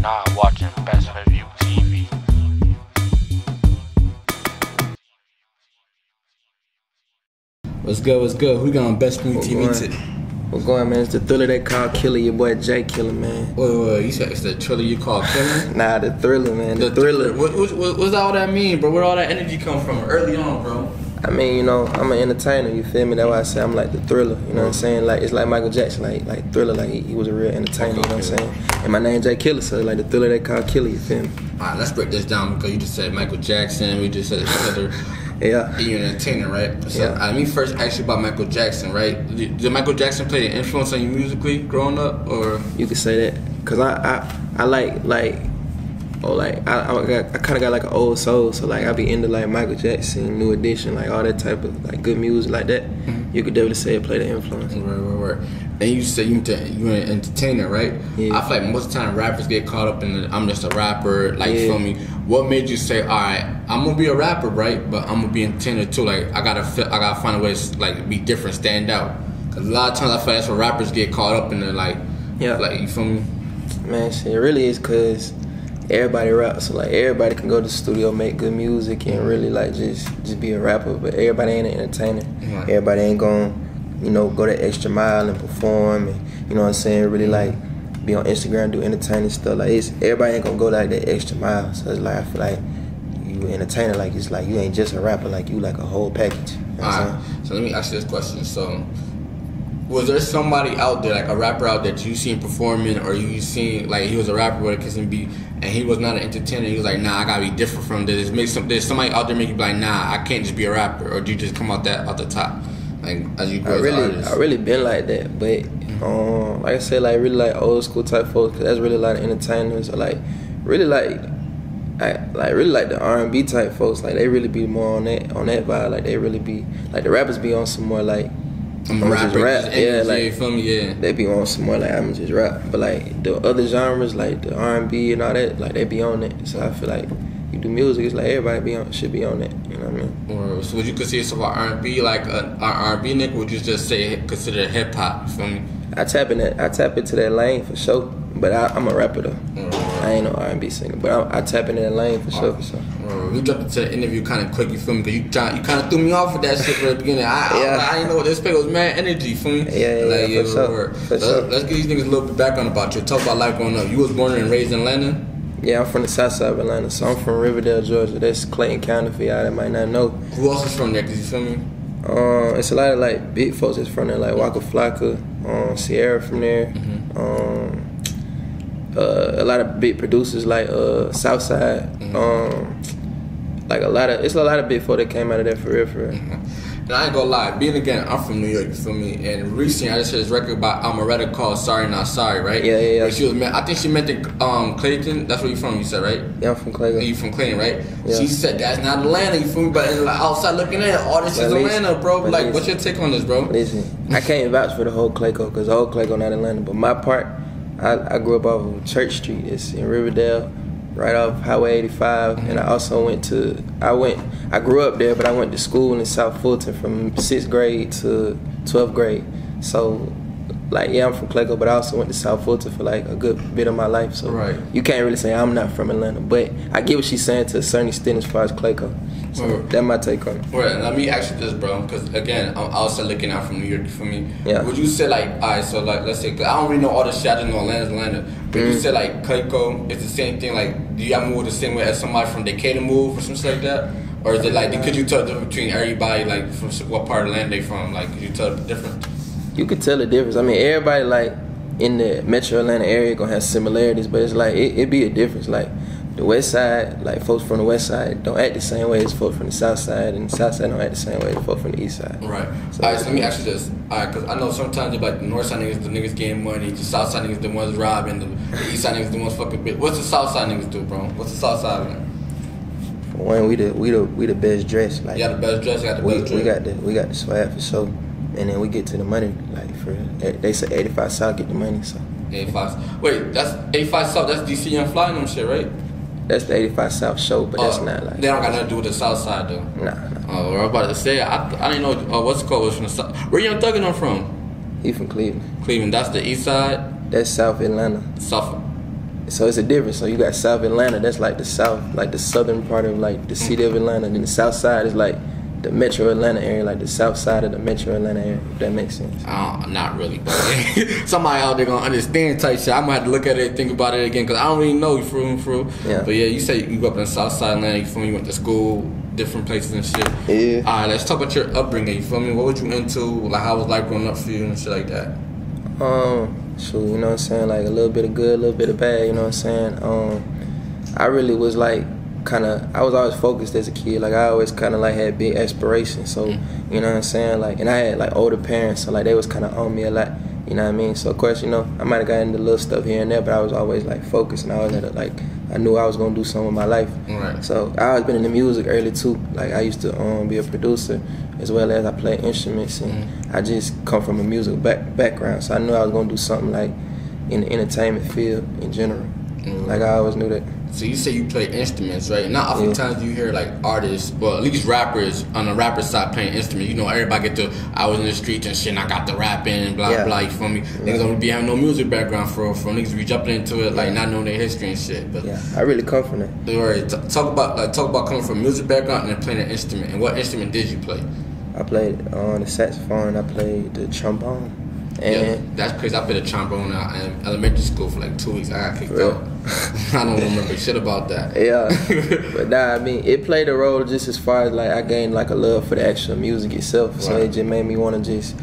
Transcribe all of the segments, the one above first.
not watching Best Review TV. What's good? What's good? Who we got on Best Movie What's TV? going? T- What's going, man? It's the thriller they call Killer. Your boy JayyKillah, man. wait, wait, wait, you said it's the trailer you call Killer? Nah, the thriller, man. The, thriller. What, what, what, what's all that mean, bro? Where all that energy come from early on, bro? I mean, you know, I'm an entertainer. You feel me? That's why I say I'm like the thriller. You know what I'm saying? Like it's like Michael Jackson, like like thriller. Like he, he was a real entertainer. You know what I'm saying? And my name JayyKillah, so like the thriller they call Killer. You feel me? All right, let's break this down because you just said Michael Jackson. We just said thriller. Yeah. You're an entertainer, right? So, Yeah. Uh, I mean, first ask you about Michael Jackson, right? Did, did Michael Jackson play an influence on you musically growing up, or You could say that, cause I I, I like like. Oh, like I, I, got, I kind of got like an old soul, so like I be into like Michael Jackson, New Edition, like all that type of like good music like that. Mm-hmm. You could definitely say it played an influence. Right, right, right. And you say you you're an entertainer, right? Yeah. I feel like most of the time rappers get caught up in the, I'm just a rapper. Like, Yeah. feel me? What made you say, all right, I'm gonna be a rapper, right? But I'm gonna be an entertainer too. Like, I gotta feel, I gotta find a way to like be different, stand out. Cause a lot of times I feel like that's where rappers get caught up in the like, Yeah. like you feel me? Man, shit, it really is cause everybody raps. So like everybody can go to the studio, make good music, and really like just just be a rapper. But everybody ain't an entertainer. Right. Everybody ain't gonna, you know, go that extra mile and perform, and you know what I'm saying. Really like be on Instagram, do entertaining stuff. Like it's everybody ain't gonna go like that extra mile. So it's like I feel like you entertainer. Like it's like you ain't just a rapper. Like you like a whole package. You know Alright, so let me ask you this question. So, was there somebody out there, like a rapper out there, that you seen performing, or you seen like he was a rapper with a kissing beat, and he was not an entertainer? He was like, nah, I gotta be different from this. Make some. There's somebody out there make you be like, nah, I can't just be a rapper, or do you just come out that out the top, like as you I grow an really? I really been like that, but um, like I said, like really like old school type folks, cause that's really a lot of entertainers, or like really like, I like really like the R and B type folks, like they really be more on that on that vibe, like they really be like the rappers be on some more like I'm a rapper, rap, yeah, like- you feel me? Yeah. they be on some more like I'm just rap, but like the other genres like the R and B and all that, like they be on it. So I feel like you do music, it's like everybody be on should be on it. You know what I mean? Or so would you consider yourself an R&B like an R&B nigga? Would you just say consider hip hop? Feel me? I tap in that, I tap into that lane for sure. But I, I'm a rapper though. I ain't no R&B singer, but I, I tap into that lane for sure, for sure. We jumped into the interview kind of quick, you feel me? Cause you try, you kind of threw me off with that shit from the beginning. I, Yeah. I, I didn't know what this pick was, mad energy, feel me? Yeah, yeah, yeah, for sure, for Let's, sure. let's give these niggas a little bit background about you. Talk about life growing up. You was born and raised in Atlanta. Yeah, I'm from the south side of Atlanta, so I'm from Riverdale, Georgia. That's Clayton County for y'all that might not know. Who else is from there? Cause you feel me? Um, it's a lot of like big folks that's from there, like Waka Flocka, um, Ciara from there. Mm-hmm. Um, uh, a lot of big producers like uh, Southside. Mm-hmm. Um, like a lot of, it's a lot of folks that came out of there for real, for real. And I ain't gonna lie, being again, I'm from New York, you feel me? And recently, I just heard this record by Omeretta called "Sorry Not Sorry," right? Yeah, yeah, yeah. She was, I think she meant to um, Clayton. That's where you from? You said right? Yeah, I'm from Clayton. You from Clayton, right? Yeah. She said that's not Atlanta, you feel me? But in, like, outside looking in, all this But is listen- Atlanta, bro. Like, listen. what's your take on this, bro? Listen, I can't vouch for the whole Clayco because the whole Clayco not Atlanta. But my part, I, I grew up off of Church Street. It's in Riverdale, right off Highway 85. And I also went to, I went, I grew up there, but I went to school in South Fulton from sixth grade to 12th grade. So, like, yeah, I'm from Clayco, but I also went to South Fulton for like a good bit of my life. So, Right. you can't really say I'm not from Atlanta. But I get what she's saying to a certain extent as far as Clayco. So, Right. that's my take on it. Right, let me ask you this, bro, because again, I'm also looking out from New York, for me? Yeah. Would you say like, all right, so like, let's say, 'cause I don't really know all the shit, I just know Atlanta's Atlanta. But Mm. you say like Clayco, it's the same thing. Like, do y'all move the same way as somebody from Decatur move or something like that? Or is it like, could you tell the difference between everybody, like, from what part of land they from? Like, could you tell the difference? You could tell the difference. I mean, everybody like in the Metro Atlanta area gonna have similarities, but it's like it, it be a difference. Like the West Side, like folks from the West Side don't act the same way as folks from the South Side, and the South Side don't act the same way as folks from the East Side. Right. So- all right, so let me ask you this. All right, because I know sometimes you're like the north side niggas, the niggas getting money, the south side niggas, the ones robbing, the, the east side niggas, the ones fucking bitch. What's the south side niggas do, bro? What's the south side, man? For one, we the we the we the best dressed. Like You got the best dress, you got the we, best we got the we got the swag for sure, and then we get to the money. Like for they say 85 South get the money, so 85. Wait, that's 85 South. That's DC and them shit, right? that's the 85 South show, but that's Uh, not like They don't got nothing to do with the South Side though. nah. nah. Oh, I was about to say. I, I didn't know uh, what's called was from the South. Where Young Thug and them from? He from Cleveland. Cleveland. That's the East Side. That's South Atlanta. South. So it's a difference. So you got South Atlanta, that's like the south, like the southern part of like the city of Atlanta. And then the south side is like the metro Atlanta area, like the south side of the metro Atlanta area, if that makes sense. Uh, not really, but somebody out there gonna understand type shit. I'm gonna have to look at it, think about it again, cause I don't really know you through and through. Yeah. But yeah, you say you grew up in the South Side Atlanta. You feel me? You went to school, different places and shit. Yeah. All right, let's talk about your upbringing. You feel me? What was you into? Like how was life growing up for you and shit like that? Um, so you know what I'm saying, like a little bit of good, a little bit of bad, you know what I'm saying? Um, I really was like kind of, I was always focused as a kid. Like I always kind of like had big aspirations. So, you know what I'm saying? Like, and I had like older parents, so like they was kind of on me a lot. You know what I mean? So of course, you know, I might have gotten into little stuff here and there, but I was always like focused, and I always had a, like I knew I was gonna do something with my life. Right. So I always been in the music early too. Like I used to um, be a producer as well as I play instruments, and Mm-hmm. I just come from a music back- background. So I knew I was gonna do something like in the entertainment field in general. Mm-hmm. Like I always knew that. So you say you play instruments, right? Not oftentimes you hear like artists, well at least rappers on the rapper side playing instruments. You know, everybody get to I was in the streets and shit and I got the rapping blah Yeah. blah, you feel me? Niggas don't be having no music background for for niggas be jumping into it like not knowing their history and shit. But Yeah, I really come from that. Alright, t- talk about like talk about coming from a music background and then playing an instrument. And what instrument did you play? I played on the saxophone. I played the trombone, Yeah, that's crazy. I played a trombone in um, elementary school for like two weeks. I got kicked Real? out. I don't remember shit about that. Yeah, but nah, I mean, it played a role just as far as like I gained like a love for the actual music itself. So Right. it just made me want to just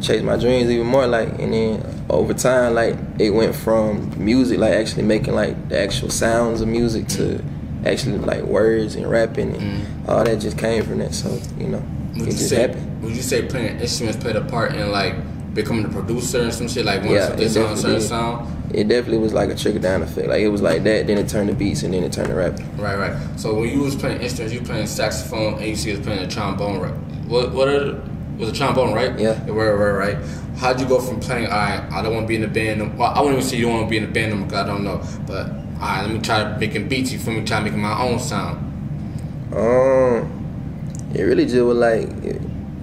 chase my dreams even more. Like, and then over time, like it went from music, like actually making like the actual sounds of music to mm. actually like words and rapping, and mm. all that just came from that. So you know, Would it you just say happened. would you say playing instruments played a part in like becoming a producer and some shit like once Yeah, it definitely certain sound? It definitely was like a trickle down effect. Like it was like that, then it turned to beats, and then it turned to rap. Right, right. So when you was playing instruments, you playing saxophone and you see was playing a trombone, right? What what are the- was a trombone, right? Yeah. Right, right, right. How'd you go from playing? All right, I don't want to be in the band. Well, I wouldn't even say you don't want to be in the band because I don't know. But all right, let me try making beats. You feel me? Try making my own sound. Um, it really just was like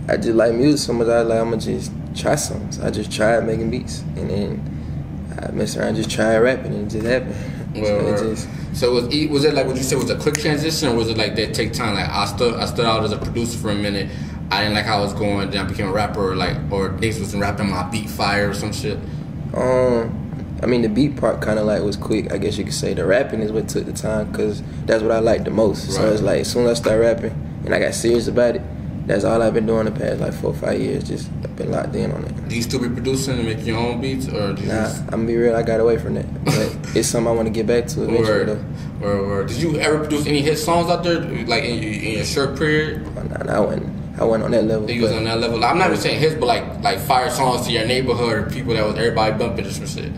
I just like music so much. I like I'm gonna just try something. So I just tried making beats, and then I messed around, just tried rapping, and it just happened. Well, so it just so was it, was it like what you said was a quick transition, or was it like that take time? Like I stood I stood out as a producer for a minute. I didn't like how I was going. Then I became a rapper, or like or niggas was rapping my beat fire or some shit. um. I mean, the beat part kind of like was quick. I guess you could say the rapping is what took the time because that's what I liked the most. So it's like as soon as I start rapping and I got serious about it, that's all I've been doing the past like four or five years. Just I've been locked in on it. Do you still be producing and making your own beats, or do you Nah, just I'm gonna be real. I got away from that, but it's something I want to get back to eventually. Or, Though. or, or did you ever produce any hit songs out there, like in, your- in your short period? Nah, nah, I wasn't. I wasn't on that level. You was on that level. I'm not even saying hits, but like like fire songs to your neighborhood or people that was everybody bumping or some shit.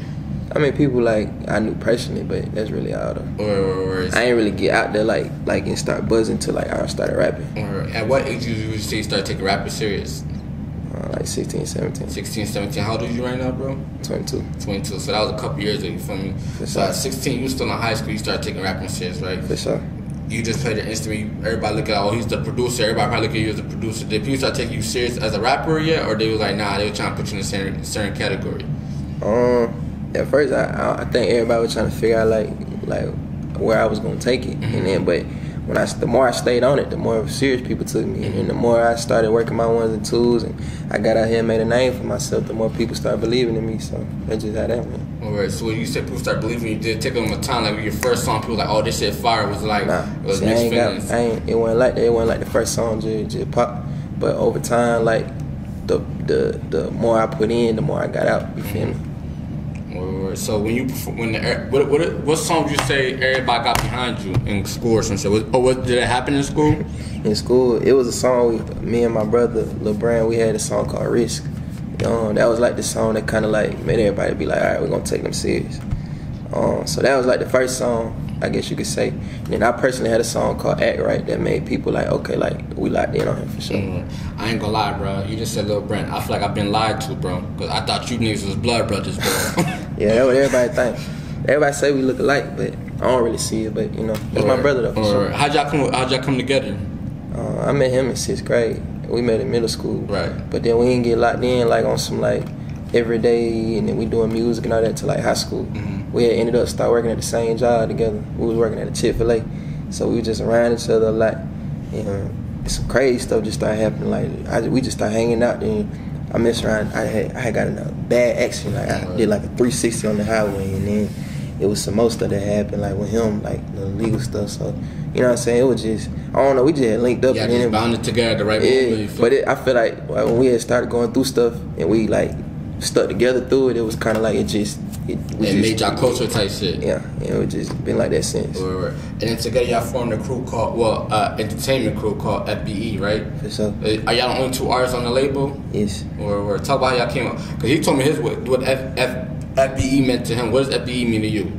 I mean, people like I knew personally, but that's really all though. Or, or, or, I ain't really get out there like like and start buzzing till like I started rapping. or at what age did you say you started taking rapping serious? Uh, like 16, 17, 16, 17. How old are you right now, bro? 22. 22. So that was a couple years ago. You feel me? Yes, So at 16, you was still in high school. You started taking rapping serious, right? For sure. You just played the instrument. Everybody look at oh he's the producer. Everybody probably look at you as a producer. Did people start taking you serious as a rapper yet, or they was like nah they were trying to put you in a certain, certain category? Um, at first I I I think everybody was trying to figure out like like where I was gonna take it, and then mm-hmm. but when I the more I stayed on it, the more serious people took me, and then the mm-hmm. more I started working my ones and twos, and I got out here and made a name for myself. The more people started believing in me, so that's just how that went. Alright, so when you said people start believing you, did it take them a time like your first song? People like, oh, this shit fire was like Nah, it was see, I mixed ain't feelings. got, I ain't, it wasn't like that. It wasn't like the first song just, just pop. But over time, like the the the more I put in, the more I got out. You feel mm-hmm. me? So when you when the, what what what you say everybody got behind you in school or some shit? Was, or what did it happen in school? In school, it was a song we, me and my brother Lil Brand, we had a song called Risk. Um, that was like the song that kind of like made everybody be like, all right, we're gonna take them serious. Um, so that was like the first song, I guess you could say. And then I personally had a song called Act Right that made people like, okay, like we locked in on him for sure. Mm, I ain't gonna lie, bro. You just said Lil Brent. I feel like I've been lied to, bro. Cause I thought you niggas was blood brothers, bro. Yeah, that's what everybody think. Everybody say we look alike, but I don't really see it. But you know, it's my brother though. For sure. How'd y'all come? How'd y'all come together? Uh, I met him in sixth grade. We met in middle school. Right. But then we didn't get locked in like on some like every day, and then we doing music and all that till like high school. Mm-hmm. We had ended up start working at the same job together. We was working at a Chick Fil A, so we just around each other a lot. And some crazy stuff just started happening. Like I, we just started hanging out. Then I messed around. I had I had got in a bad accident. Like I did like a 360 on the highway, and then it was some more stuff that happened, like with him, like the legal stuff. So you know what I'm saying? It was just I don't know. We just had linked up. Yeah, and just bounded together at the right yeah, moment. but it, I feel like like, when we had started going through stuff and we like stuck together through it, it was kind of like it just it, we it just, made y'all closer type shit. Yeah, yeah, it just been like that since. Word, word. And then together y'all formed a crew called, well, uh, entertainment crew called FBE, right? For sure. Uh, Are y'all the only two artists on the label? Yes. Or, or talk about how y'all came up. Because he told me his what, what F, F, FBE meant to him. What does FBE mean to you?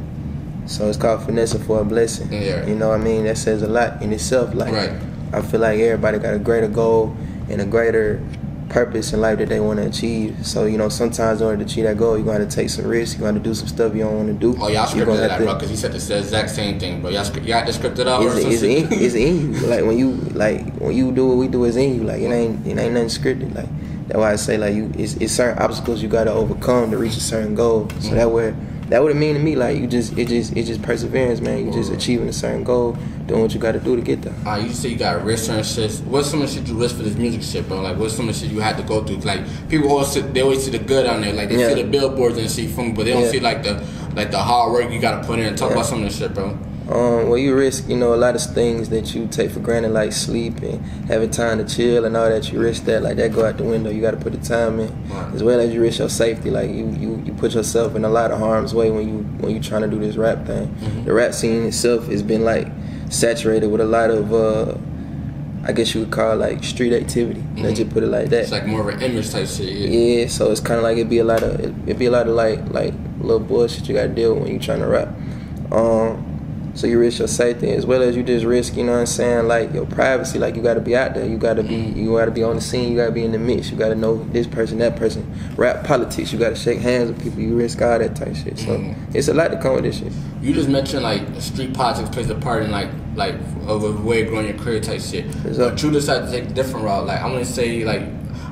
So it's called finesse for a blessing. Yeah. You know what I mean? That says a lot in itself. Like Right. I feel like everybody got a greater goal and a greater purpose in life that they want to achieve. So, you know, sometimes in order to achieve that goal, you're going to have to take some risks. You're going to do some stuff you don't want to do. Oh, y'all scripted gonna that, have to- bro, because he said the exact same thing, bro. Y'all, script, y'all scripted out or It's, it's, in, it's in you. Like when you like when you do what we do, it's in you. Like it ain't it ain't nothing scripted. Like that's why I say like you it's, it's certain obstacles you got to overcome to reach a certain goal. So mm-hmm. that way that would mean to me like you just it just it just perseverance, man. You just achieving a certain goal, doing what you got to do to get there. Uh, you say you got risk certain shit. What's some of the shit you risk for this music shit, bro? Like, what's some of the shit you had to go through? Like, people always see, they always see the good on there. Like, they Yeah. see the billboards and see from, but they don't Yeah. see like the like the hard work you got to put in. And talk Yeah. about some of this shit, bro. Um, well, you risk, you know, a lot of things that you take for granted, like sleep and having time to chill and all that. You risk that, like that, go out the window. You got to put the time in, Right. as well as you risk your safety. Like you, you, you put yourself in a lot of harm's way when you when you trying to do this rap thing. Mm-hmm. The rap scene itself has been like saturated with a lot of, uh, I guess you would call it like street activity. Let's just put it like that. Mm-hmm. It's like more of an image type shit. Yeah. Yeah, so it's kind of like it'd be a lot of it'd be a lot of like like little bullshit you gotta deal with when you trying to rap. Um, so you risk your safety as well as you just risk, you know what I'm saying, like your privacy. Like you gotta be out there, you gotta be you gotta be on the scene, you gotta be in the mix, you gotta know this person, that person. Rap politics, you gotta shake hands with people, you risk all that type shit. So Mhm. it's a lot to come with this shit. You just mentioned like street politics plays a part in like like of a way of growing your career type shit. Yes, But you decided to take a different route. Like I'm gonna say like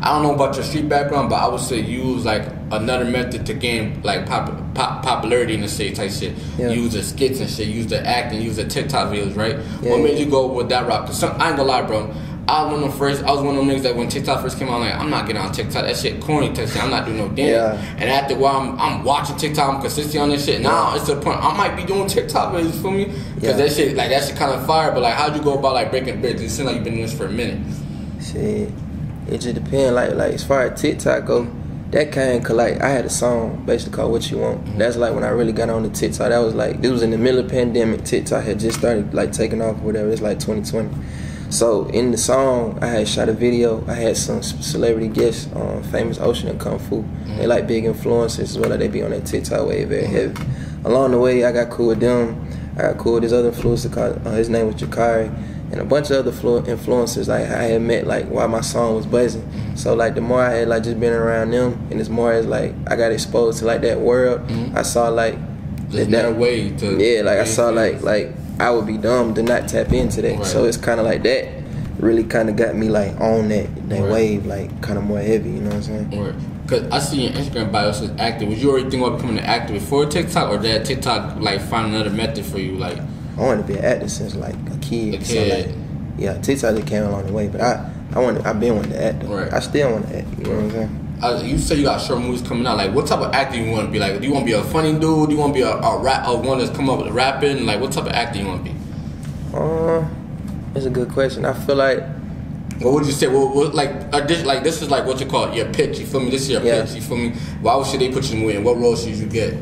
I don't know about your street background, but I would say use like another method to gain like pop, pop popularity in the city type shit. Yeah. Use the skits and shit. Use the acting. Use the TikTok videos, right? Yeah, what yeah. made you go with that route? Cause some, I ain't gonna lie, bro. I was one of the first. I was one of them niggas that when TikTok first came out, like I'm not getting on TikTok. That shit corny type shit. I'm not doing no dance. Yeah. And after a while, I'm, I'm watching TikTok. I'm consistent on this shit. Now it's the point I might be doing TikTok videos for me because Yeah. that shit like that shit kind of fire. But like, how'd you go about like breaking bridges? It seems like you've been doing this for a minute. Shit, it just depends. Like like as far as TikTok go, that came cause like I had a song basically called "What You Want." That's like when I really got on the TikTok. That was like this was in the middle of pandemic. TikTok had just started like taking off, or whatever. It's like 2020. So in the song, I had shot a video. I had some celebrity guests, um, famous Ocean and Kung Fu. They like big influencers as well. Like they be on that TikTok wave very heavy. Along the way, I got cool with them. I got cool with this other influencer called uh, his name was Jakari, and a bunch of other flu- influencers like I had met like while my song was buzzing. Mm-hmm. So like the more I had like just been around them, and it's more as like I got exposed to like that world. Mm-hmm. I saw like There's that- no way to yeah, like I saw like like I would be dumb to not tap into that. Right. So it's kind of like that really kind of got me like on that that Right. wave like kind of more heavy. You know what I'm saying? Or, Cause I see your Instagram bio says actor. Was you already thinking about becoming an actor before TikTok, or did TikTok like find another method for you? Like, I wanted to be an actor since like a kid. A So like, yeah, TikTok just came along the way, but I I wanted I've been wanting to act. Though. Right. I still want to act. You know what I'm saying? uh, you say you got short movies coming out. Like, what type of actor you want to be? Like, do you want to be a funny dude? Do you want to be a, a rap, a one that's come up with rapping? Like, what type of actor you want to be? Uh, that's a good question. I feel like What would you say? What, what like, this, like this is like what you call it, your pitch. You feel me? This is your Yeah. pitch. You feel me? Why should they put you in the movie? And what role should you get?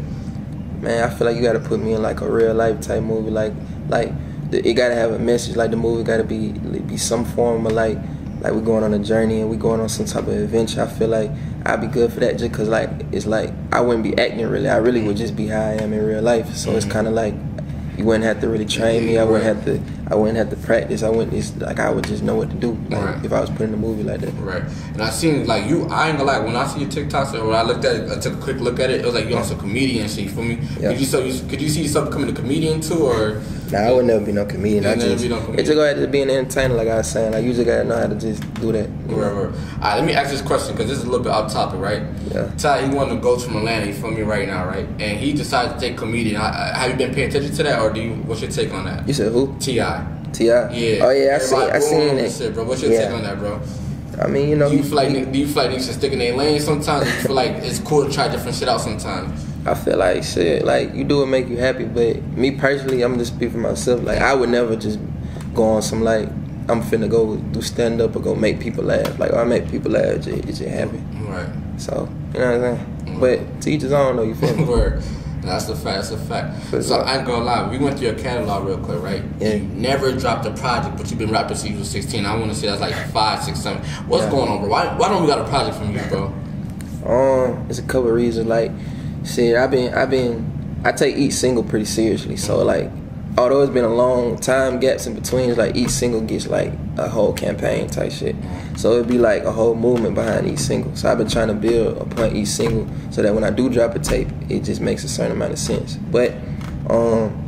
Man, I feel like you gotta put me in like a real life type movie. Like like the, it gotta have a message. Like the movie gotta be be some form of like like we're going on a journey and we're going on some type of adventure. I feel like I'd be good for that just cause like it's like I wouldn't be acting really. I really would just be how I am in real life. So it's mm-hmm. kind of like you wouldn't have to really train me. I wouldn't have to. I wouldn't have to practice. I wouldn't just like I would just know what to do. Like Right. if I was put in a movie like that. Right. And I seen like you. I ain't gonna lie. When I see your TikToks, or when I looked at it, I took a quick look at it. It was like you're on some comedian shit. for me? Yeah. Could you so you, could you see yourself becoming a comedian too, or Nah, I would never be no comedian. I never just be no comedian. it just go ahead to be an entertainer, like I was saying. Like you just gotta know how to just do that. you know? wherever? Alright, let me ask this question because this is a little bit off topic, right? Yeah. T.I., he wanted to go from Atlanta. You feel me right now, right? And he decided to take comedian. I, I, have you been paying attention to that, or do you? What's your take on that? You said who? T.I. Oh, yeah. Oh yeah, I seen Everybody I seen going on it. this Shit, bro. What's your Yeah. take on that, bro? I mean, you know, Do you he- feel like he- do you feel like niggas should stick in their lane sometimes? Or you feel like it's cool to try different shit out sometimes? I feel like shit, like you do what make you happy, but me personally, I'm just speak for myself. Like I would never just go on some like I'm finna go do stand up or go make people laugh. Like I make people laugh, it just, it just happy. Right. So you know what I'm saying. Mm. But to each his own, though. You feel me? That's a fact. That's a fact. So. I ain't gonna lie. We went through your catalog real quick, right? Yeah. You never dropped a project, but you've been rapping since you was 16. I want to say that's like five, six, seven. What's Yeah. going on, bro? Why, why don't we got a project from you, bro? Um, it's a couple of reasons. Like, see, I've been, I've been, I take each single pretty seriously. So like, although it's been a long time gaps in between, it's like each single gets like a whole campaign type shit. So it'd be like a whole movement behind each single. So I've been trying to build upon each single so that when I do drop a tape, it just makes a certain amount of sense. But um.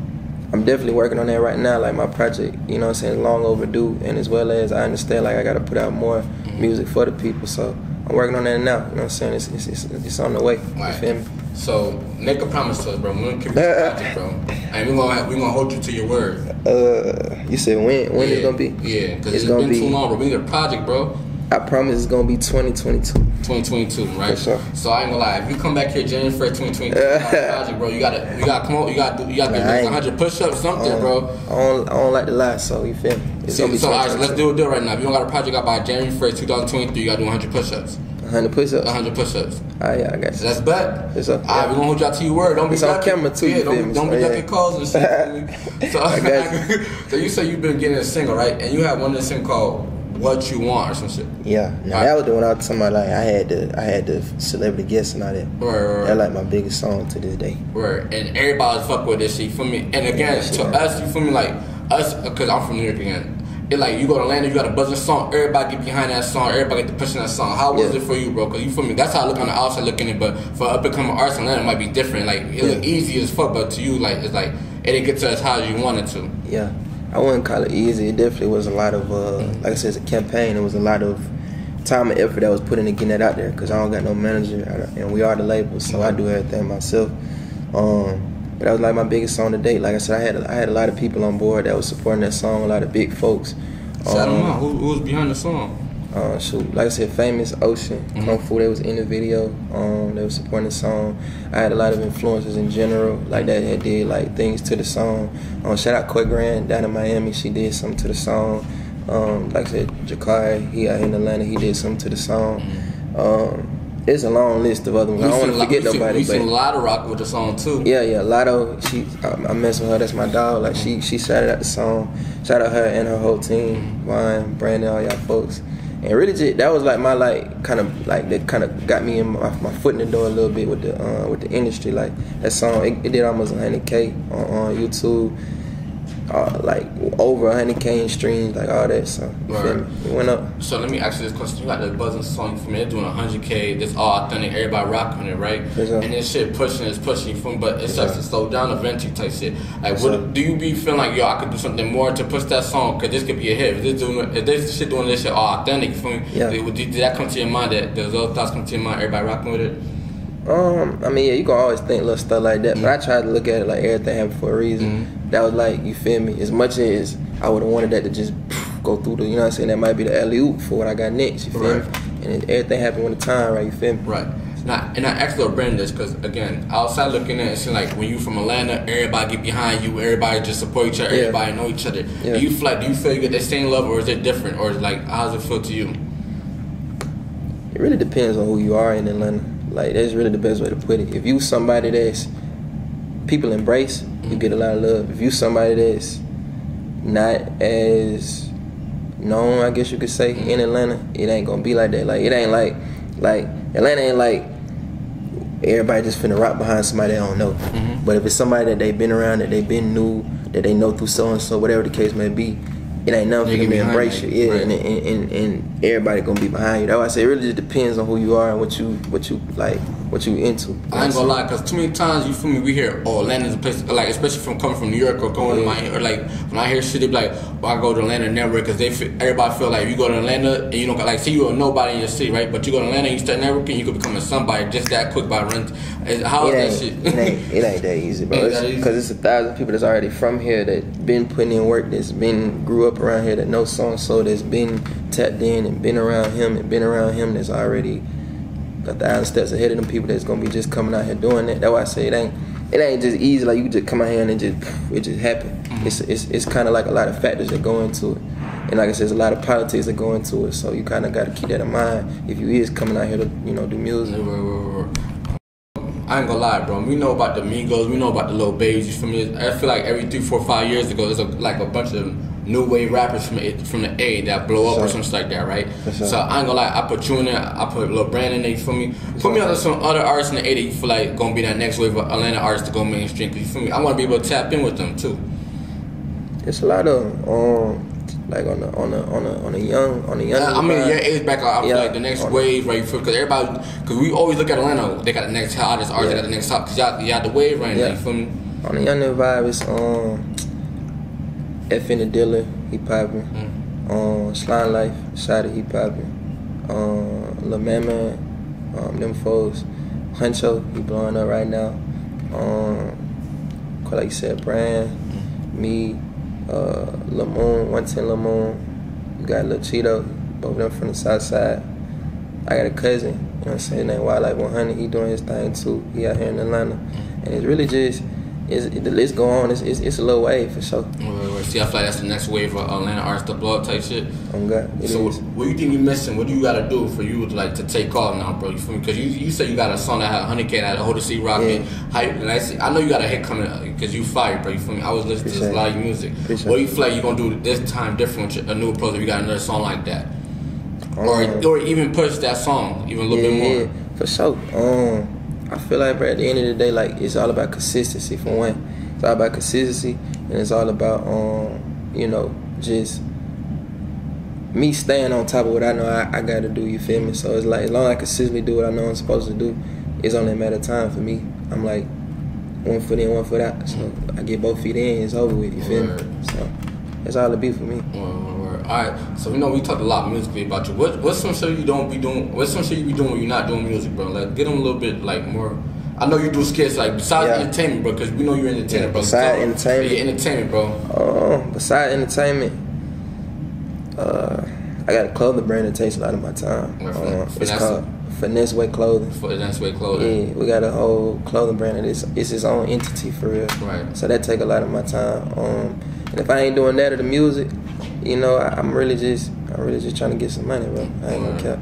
I'm definitely working on that right now. Like my project, you know what I'm saying, long overdue. And as well as I understand, like I got to put out more music for the people. So I'm working on that now. You know what I'm saying? It's, it's, it's, it's on the way. You feel me? So make a promise to us, bro. We're gonna keep this project, bro. And we're gonna we gonna hold you to your word. Uh, you said when? When yeah. it's gonna be? Yeah, because It's it's gonna been be- too long, bro. We need a project, bro. I promise it's gonna be 2022. 2022, right? For sure. So I ain't gonna lie. If you come back here January 1st, 2022, project, bro, you gotta you gotta come on. You gotta do you gotta do Nah, I like ain't- 100 push-ups, something, Um, bro. I don't, I don't like to lie, so you feel me? It's be so all right, so let's do a deal right now. If you don't got a project out by January 1st, 2023, you gotta do 100 push-ups. 100 push-ups. 100 push-ups. Ah, yeah, I got So you. that's bet. It's up, All right, we're gonna hold y'all to your word. Don't be It's on camera, too, Yeah, don't, don't be So, yeah. calls and shit. so, I got so you say you've been getting a single, right? And you have one of the single called "What You Want" or some shit. Yeah, now that was the one I was talking about. Like I had the, I had the celebrity guests and all that. Right, right, right. That like my biggest song to this day. Word. And everybody fuck with this shit, for me? And again, to us, you feel me, like, us, because I'm from New York again. It like, you go to Atlanta, you got a buzzing song, everybody get behind that song, everybody get to pushing that song. How was Yeah. it for you, bro? Because you feel me, that's how I look on the outside looking at it, but for up and coming artists in Atlanta, it might be different. Like, it look easy as fuck, but to you, like, it's like, it didn't get to as high as you wanted to. Yeah, I wouldn't call it easy. It definitely was a lot of, uh, like I said, it's a campaign. It was a lot of time and effort that was put into getting that out there because I don't got no manager and we are the label, so I do everything myself. Um, but that was like my biggest song to date. Like I said, I had I had a lot of people on board that was supporting that song. A lot of big folks. So I don't Um, know, who, who was behind the song? Uh, shoot, like I said, famous Ocean, Mhm. Kung Fu. They was in the video. Um, they was supporting the song. I had a lot of influencers in general, like that that did like things to the song. Um, shout out Coy Grant down in Miami. She did something to the song. Um, like I said, Jakari, he out in Atlanta. He did something to the song. Um, it's a long list of other ones. I don't want to forget nobody, We but seen Latto rock with the song too. yeah, yeah. Latto, she, I, I mess with her. That's my dog. Like she, she shouted out the song. Shout out her and her whole team, Ryan, Brandon, all y'all folks. And really, just, that was like my like kind of like that kind of got me in my, my foot in the door a little bit with the uh, with the industry. Like that song, it, it did almost 100k on, on YouTube. Uh, like over 100k in streams, like all that. So Right. It went up. So let me ask you this question. You got the buzzing song for me. They're doing 100K. This all authentic. Everybody rocking it, right? For. And this shit pushing is pushing you from, but it starts to slow down eventually type shit. Like, For what do you be feeling like, yo, I could do something more to push that song? Cause this could be a hit. If this doing, if this shit doing this shit all authentic, feel me? Yeah. Did, did that come to your mind? That those other thoughts come to your mind? Everybody rocking with it? Um, I mean, yeah, you can always think little stuff like that, but I try to look at it like everything happened for a reason. That was like, you feel me? As much as I would have wanted that to just go through the, you know what I'm saying? That might be the alley oop for what I got next, you feel Right. me? And everything happened when the time, right? You feel me? Right. Now, and I asked Lil Brandon this because again, outside looking at it, it seems like when you from Atlanta, everybody get behind you, everybody just support each other, Yeah. everybody know each other. Yeah. Do you feel like do you feel you get that same love, or is it different, or is like how does it feel to you? It really depends on who you are in Atlanta. Like, that's really the best way to put it. If you somebody that's people embrace, you get a lot of love. If you somebody that's not as known, I guess you could say, in Atlanta, it ain't gonna be like that. Like, it ain't like, like, Atlanta ain't like everybody just finna rock behind somebody they don't know. But if it's somebody that they been around, that they been new, that they know through so and so, whatever the case may be. It ain't nothing for They them get to embrace you, yeah, right. and, and, and, and everybody gonna be behind you. That's why I say it really just depends on who you are and what you what you like, what you into. I ain't gonna lie, cause too many times you feel me, we hear, oh, Atlanta's a place, like especially from coming from New York or going to Yeah. Miami, or like when I hear shit, they be like, well, I go to Atlanta network, cause they feel, everybody feel like you go to Atlanta and you don't like, see you are nobody in your city, right? But you go to Atlanta you start networking, you could become a somebody just that quick by run. Is- How it is that it shit? ain't, it ain't that easy, bro. Ain't that easy? Because it's, a thousand people that's already from here that been putting in work, that's been grew up around here, that know so and so, that's been tapped in and been around him and been around him, that's already a thousand steps ahead of them people that's gonna be just coming out here doing it. That's why I say it ain't. It ain't just easy like you just come out here and it just it just happen. Mm-hmm. It's it's it's kind of like a lot of factors that go into it, and like I said, there's a lot of politics that go into it. So you kind of got to keep that in mind if you is coming out here to you know do music. I ain't gonna lie, bro. We know about the Migos, we know about the little babies. You feel me? I feel like every three, four, five years ago, there's a, like a bunch of new wave rappers from the, from the A that blow up or something like that, right? Sure. So I ain't gonna lie, I put you in there. I put Lil Brandon in there. You feel me? Put me under some other artists in the A that you feel like gonna be that next wave of Atlanta artists to go mainstream. 'Cause you feel me? I want to be able to tap in with them too. It's a lot of um like on the on the on the on the young on the young. I mean, your age back, I feel Yeah. like the next wave, right? Because everybody, because we always look at Atlanta, they got the next hottest artist, they got the next top, because y'all, y'all the wave right now. Yeah. You feel me? on the young vibe, it's um F in the dealer, he popping. Mm. Um Slime Life, Shawty, he popping. Um Lil Mama, um them folks. Huncho, he blowing up right now. Um like you said, Brand, me, uh Lil 110 Lil Moon. You got Lil Cheeto, both of them from the south side. I got a cousin, you know what I'm saying, named Wildlife 100. He doing his thing too. He out here in Atlanta. And it's really just, it's, the list go on. It's, it's, it's a little wave for sure. Wait, wait, wait. See, I feel like that's the next wave of Atlanta artists to blow up type shit. On God, it so, is. what do you think you're missing? What do you gotta do for you to like to take off now, bro? You feel me? Because you, you said you got a song that had 100k that hold the C Rocket. Yeah. You, and I, see, I know you got a hit coming because you fired, bro. You feel me? I was listening to Appreciate a lot of your music. Appreciate What do you feel like you gonna do this time different with your- a new approach if you got another song like that? Or, Um, or even push that song even a little yeah, bit more. yeah, for sure. Um, I feel like, bro, at the end of the day, like it's all about consistency. For one, it's all about consistency, and it's all about, um, you know, just me staying on top of what I know I, I got to do. You feel me? So it's like as long as I consistently do what I know I'm supposed to do, it's only a matter of time for me. I'm like one foot in, one foot out. So I get both feet in, it's over with. You feel me? So that's all it be for me. All right, so we know we talked a lot musically about you. What what's some shit you don't be doing? What's some shit you be doing when you're not doing music, bro? Like get them a little bit like more. I know you do skits like besides Yeah. entertainment, bro, because we know you're entertainment, Yeah, bro. besides So, entertainment. yeah, entertainment, bro. Oh, beside entertainment, uh, I got a clothing brand that takes a lot of my time. Uh, it's called Finesse Way Clothing. Next way clothing. Yeah, we got a whole clothing brand that is it's its own entity for real. Right. So that take a lot of my time. Um, and if I ain't doing that or the music, you know, I, I'm really just I'm really just trying to get some money, bro. I ain't gonna cap.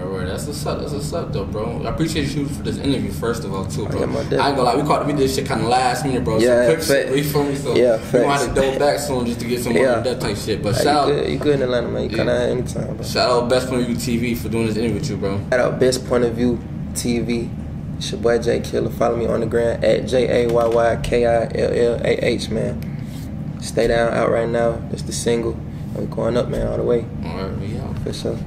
All right, that's what's up. That's what's up, though, bro. I appreciate you for this interview, first of all, too, bro. yeah, my I ain't gonna lie, we caught we did this shit kind of last minute, bro. Yeah, so quick shit, fact. you feel me? So Yeah, we have to back soon just to get some more Yeah. of that type shit. But shout you out. You good in Atlanta, man? You Yeah. out anytime, bro. shout out Best Point of View TV for doing this interview with you, bro. Shout out Best Point of View TV. It's your boy JayyKillah. Follow me on the gram at J A Y Y K I L L A H, man. Stay down out right now. That's the single. I'm going up, man, all the way. All right, we out. For sure.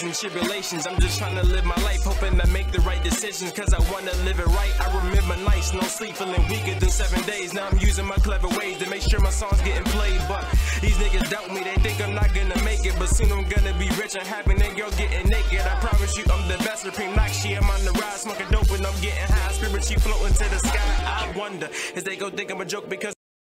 Trials and tribulations. I'm just trying to live my life, hoping to make the right decisions. Cause I wanna live it right. I remember nights, no sleep, feeling weaker than seven days. Now I'm using my clever ways to make sure my songs getting played. But these niggas doubt me, they think I'm not gonna make it. But soon I'm gonna be rich and happy, and girl getting naked. I promise you, I'm the best supreme Nakshi. I'm on the rise, smoking dope, and I'm getting high. Spirit, she floating to the sky. I wonder if they go think I'm a joke because.